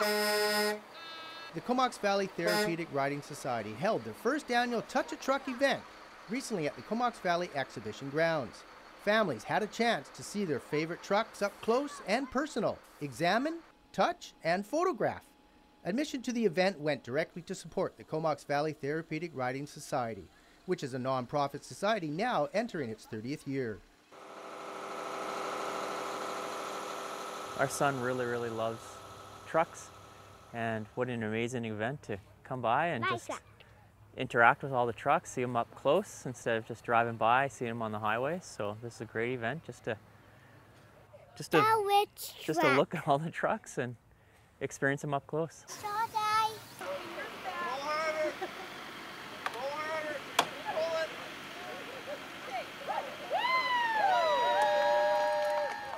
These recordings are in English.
The Comox Valley Therapeutic Riding Society held their first annual Touch a Truck event recently at the Comox Valley Exhibition Grounds. Families had a chance to see their favorite trucks up close and personal, examine, touch, and photograph. Admission to the event went directly to support the Comox Valley Therapeutic Riding Society, which is a nonprofit society now entering its 30th year. Our son really, really loves trucks, and what an amazing event to come by and just interact with all the trucks, see them up close instead of just driving by, seeing them on the highway. So this is a great event just to just to just to look at all the trucks and experience them up close.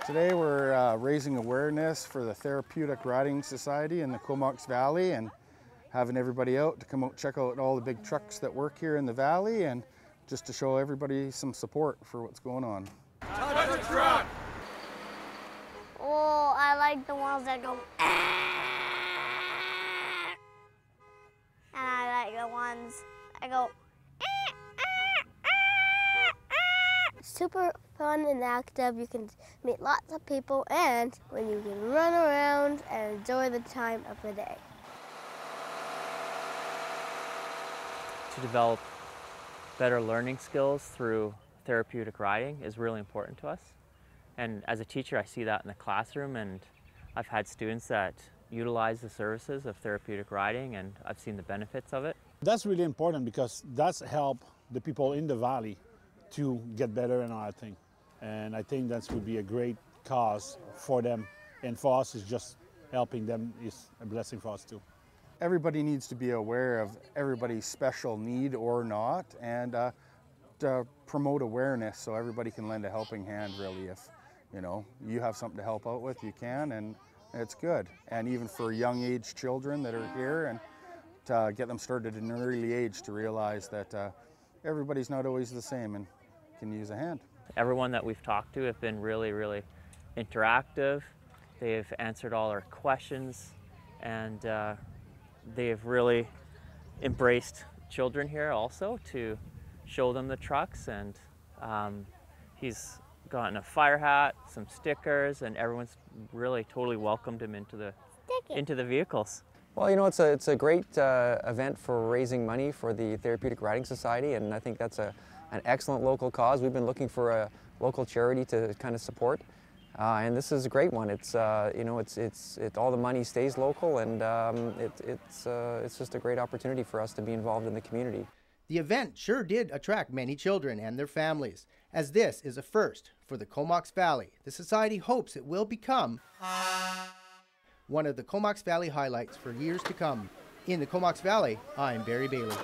Today we're uh, raising awareness for the Therapeutic Riding Society in the Comox Valley and having everybody out to come out check out all the big trucks that work here in the valley and just to show everybody some support for what's going on. Touch a truck! Oh, I like the ones that go and I like the ones that go super fun and active. You can meet lots of people and when you can run around and enjoy the time of the day. To develop better learning skills through therapeutic riding is really important to us. And as a teacher, I see that in the classroom and I've had students that utilize the services of therapeutic riding and I've seen the benefits of it. That's really important because that's help the people in the valley to get better all that thing. And I think that would be a great cause for them. And for us, is just helping them is a blessing for us too. Everybody needs to be aware of everybody's special need or not and uh, to promote awareness so everybody can lend a helping hand really if you know you have something to help out with you can and it's good and even for young age children that are here and to get them started at an early age to realize that uh, everybody's not always the same and can use a hand. Everyone that we've talked to have been really, really interactive. They've answered all our questions and uh, they've really embraced children here also to show them the trucks and um, he's gotten a fire hat, some stickers, and everyone's really totally welcomed him into the into the vehicles. Well, you know, it's a, it's a great uh, event for raising money for the Therapeutic Riding Society, and I think that's a, an excellent local cause. We've been looking for a local charity to kind of support, uh, and this is a great one. It's, uh, you know, it's, it's, it, all the money stays local, and um, it, it's, uh, it's just a great opportunity for us to be involved in the community. The event sure did attract many children and their families, as this is a first for the Comox Valley. The Society hopes it will become one of the Comox Valley highlights for years to come. In the Comox Valley, I'm Barry Bailey.